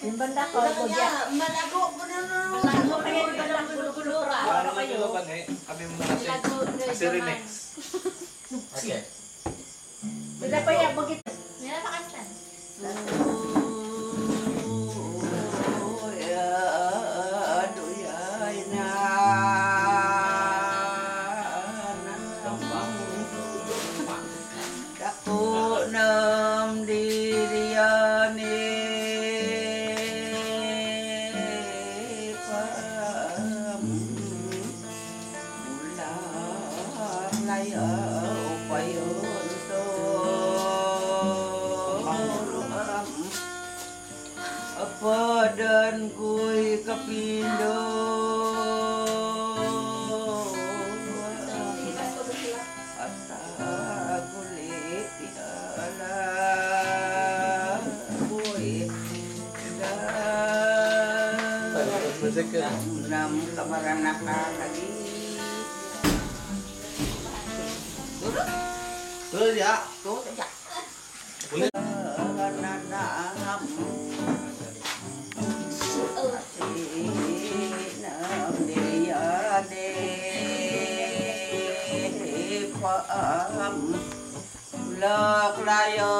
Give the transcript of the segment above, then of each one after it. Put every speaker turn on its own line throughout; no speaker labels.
Yung banda ko,
Wala
Kuya.
niya, malago ko na na.
Malago kayo, yung banda gulo-gulo ra. Para
Paano
kayo.
kayo kan eh? Kami mo kasi. Kasi remix.
Okay.
Wala pa yan, bagit.
Dako
Second.
Enam kemarin nakal lagi.
Terus ya,
terus
ya. Boleh. Look, lion.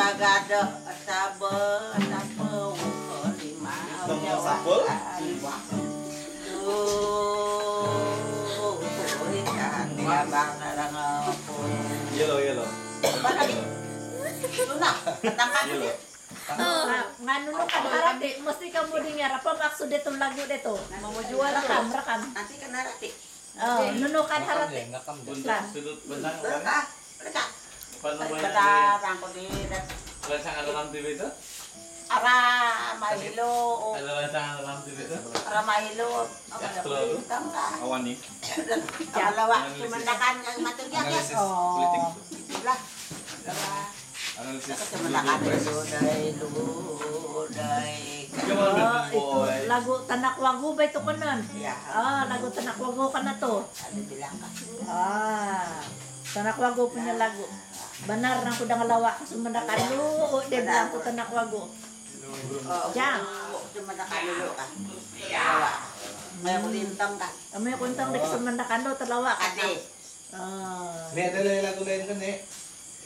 bagado Sabo, sabo Lima
Tunggu sabol? Yellow, yellow. Yellow.
Ah, Ngano no kan harati, mesti kamu dengar apa maksud itu lagu itu? Mau jual rekam, rekam.
Nanti kan narati.
Oh, kan
ngakam deh.
Lah.
Sudut benang kan?
Ko
alam TV
ara mahilo,
alam TV
ara mahilo.
Awan ni.
Cumandakan ang.
Oh.
Cumandakan itu dari dari
itu lagu tanak wagu ba ito kanan?
ya
Ah, lagu tanak wagu ka na to.
ada bilang kan.
Ah, tanak wagu punya lagu. Benar nang kuda ngalawa ka sumanda kalu, dia bilang ko tanak wagu.
Oh,
Jang.
Cumandakan dulu kan. Kalawa. Ngayon ko lintang kan.
Kami kuntang dik sumanda kalu talawa ka. Ah.
Nih ada lagi lagu lain kan nih.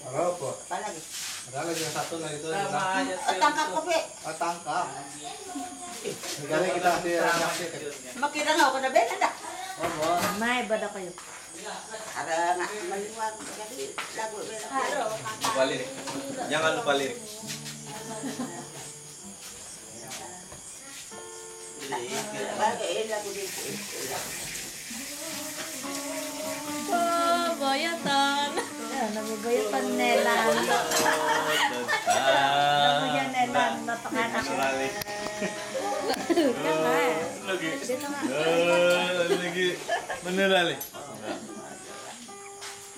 Apa apa?
Apa lagi?
Ada lagi yang satu lagi itu.
Oh, tangkap kopi.
Ah, tangkap. Sekali kita kasih reaksi.
Makita nga ako na ben ada.
Oh,
May bada kayo.
Jadi lagu.
Jangan lupa lirik.
Bayatan. Ah, nababayatan nelan. Nelan napakanak.
Lagi.
Dito nga.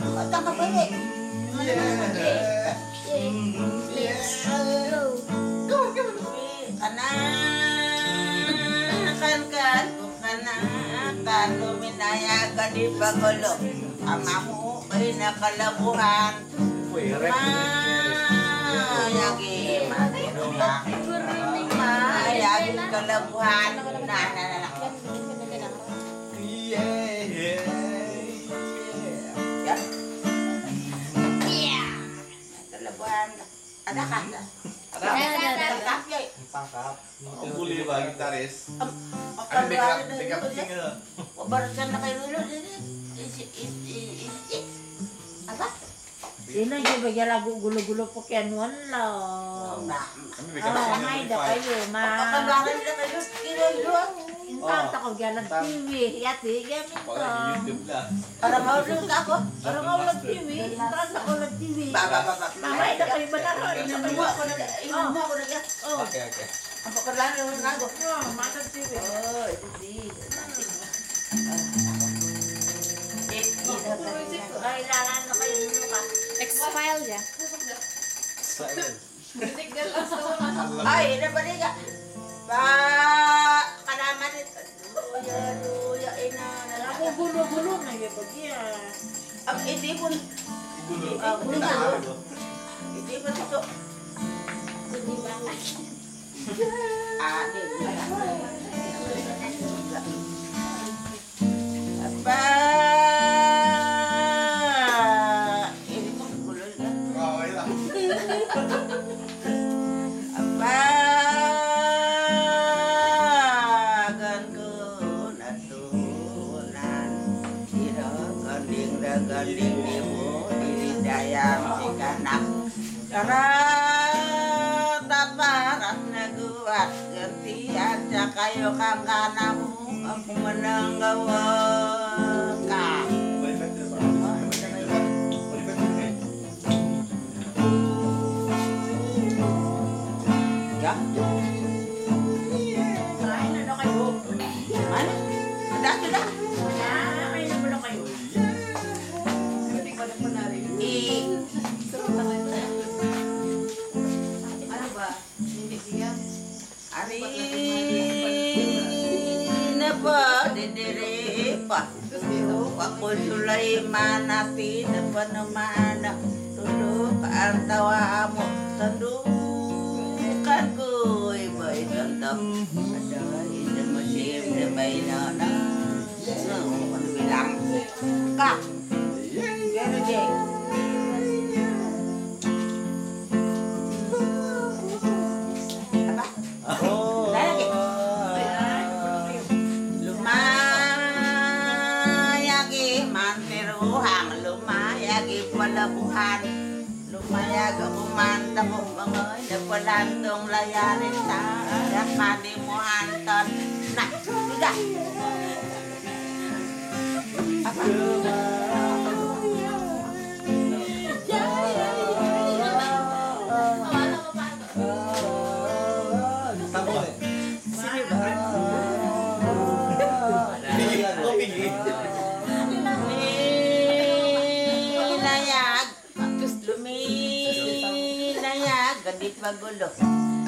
Apa ini? Kanakan kan kanakan luminayagan di Bagulo Amamu ay nakalabuhan. Mayagi Mayagi kalabuhan Na na na Ada kan?
Ada.
Tangkap ya
Tangkap.
Ang huli ba, gitaris? Ano, backup singer.
Wabarkan na kayo Ini Isi Apa?
Sino yung bagay lagu gulo-gulo po kaya nuwan
Oh,
may da kayo, ma.
Pagkabalan na kayo Kilo
Intanta ko galang TV. Yati, gamit
Baka
ko.
YouTube na.
Para maulog ka ako
Para maulag TV. Intanta ko lang TV.
Baba baba
Mamay na kayo ba na ron?
Inom mo ako na Inom mo ako na
Oh,
Oke, oke.
Ang pagkabalan na ako
oh, matag TV.
Oh, itu sih
Ay, lalan na kayo dulu ka.
X-file ya.
Silence.
Ay, na ba niya? Kanaman ito. Luya, luya, ina,
Ako gulo-gulo na yung bagay.
Ang hindi ko,
Gulo.
ah, gulo na.
Gulo.
Hindi ko ito. Ah, kayo kang kanamu ka
ba? Balikan siya.
Ya?
Kain na na kayo.
Ano? Ada sudah?
Kain na muna kayo.
I
Ano ba? Hindi siya.
Ari Ako Sulaiman natin na pa naman Tulog ang tawa mo Sandukan ko Iba itong tap Ada isang masim na sa rakani mo anton na sudah apa
eh.
Lumayag gadit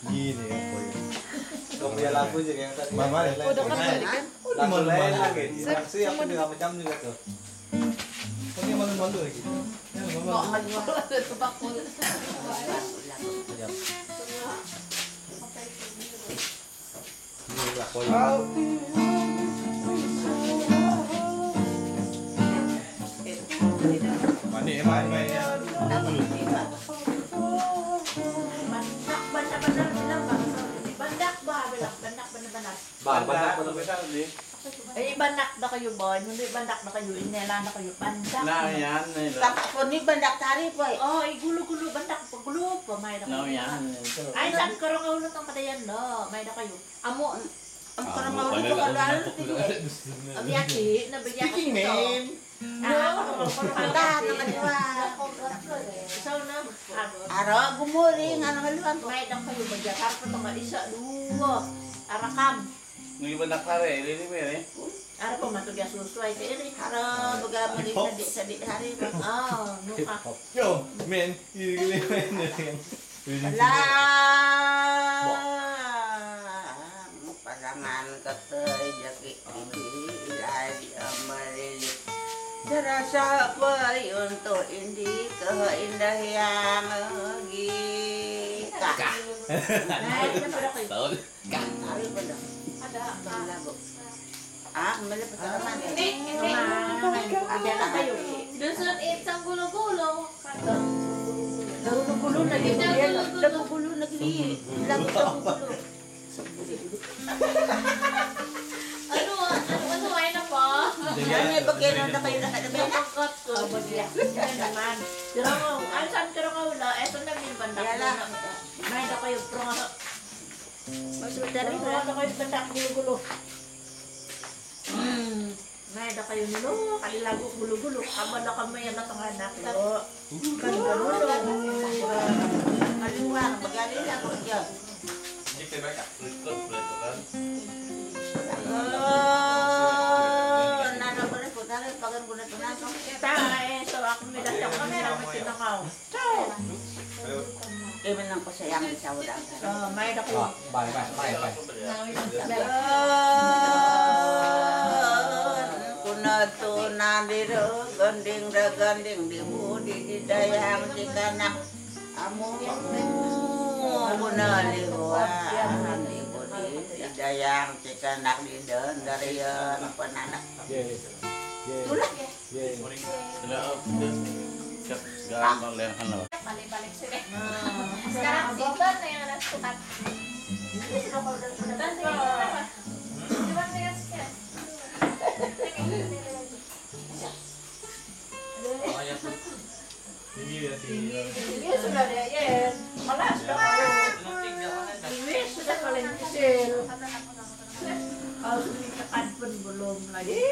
Gini ya, boy.
Kung may lagu aja kayak tadi.
Mama,
Lain- lain-
Udah kan balikan.
Lagu lain lagi.
Sir,
Aksi aku juga macam juga tuh.
Kung yung malu-malu lagi. Yan, malu. Ini lah, boy. Mani, eh, mani, mani.
Dapat lima
Badak pa ito di.
Eh, ibanak na kayo boy. Hindi ibanak na kayo. Inela na kayo. Pandak.
Na yan.
Tapos po ni bandak tari po eh.
Oh, igulo-gulo. Bandak. Pagulo pa. May na
Na
kayo.
yan.
Ay, saan ka rin ulot ang padayan, no? May na kayo.
Amo, ang
Ah,
karang
mo,
mawala ko
panila-
kalalo.
Ang yaki, nabigyan ka
Speaking
ito.
name.
Ah,
Pandahan naman niwa.
So na,
Araw, gumuri nga nang aliwan ko.
may nang kayo bagya. Karpa ito nga isa, duwa. Arakam.
Nung iba nakare, lili mo eh.
Ara po matugya susway. Kaya rin.
Araw, baga mali sa di sa di hari.
Oh, nuka.
Yo, men. Really, men.
Ala. Pasangan katay jaki hindi iladi amarili. Terasa apa untuk indi keindah yang gita.
Ay, na pala kayo.
Taon.
Ari ba daw?
Ada.
Ang lago. Ah, malapit sa naman.
Hindi, hindi.
Ada na kayo.
Doon it's ang gulo-gulo.
Nagulo-gulo na
Hindi
yun.
ang gulo-gulo.
Nagugulo nagli. Lago nagugulo.
Ano, ano, ano, ay na pa?
Yan ay bagyan na kayo nakalabi.
Napagkat ko. Bagya. Yan naman. Pero mo, ay saan ka rin kaula? Eto na yung bandak.
Yala.
May na kayo. Pero nga,
Masudari
Pero
ba?
ano kayo bandak gulo-gulo? Hmm. May na kayo nilo. Kalilago gulo-gulo. Kama na kamay ang natanganak. Pero, kalugulo.
Kaliwa, magaling ako dyan. Oh, nana ko rin po. Dahil pagan ko na na.
So ako nila siya kami naman sinakaw. Ciao!
Ewan ko siya yung isa wala.
Oh, may dako. Ah,
bye,
diro ganding-ganding di budi dayang di kanak amu kunali hoa dayang di kanak di dan dari yang penanak.
Itulah.
Sila, Sekarang oleh halo.
Balik-balik sila. Sekarang dito na yung nasukat. Di ba na yung skin?
Ini sudah ada ya. Malas. Ini sudah kalian kecil. Kalau pun belum lagi.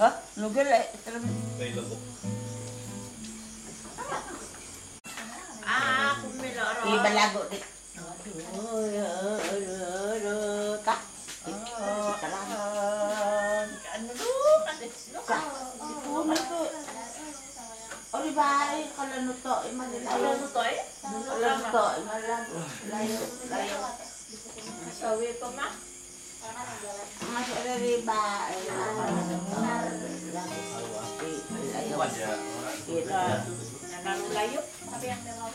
Ha nugel eh terus
Ah, aku mila
di balago di aduh ya aduh tak
Ano tu?
Puno to. Ori bay kalau nuto imalila.
Ano tu toy?
Kalau nuto imalang layo layo.
Sawi pa ma.
Masuk dari ba.
Kita nanalo layo.
Sabi ang dalawa.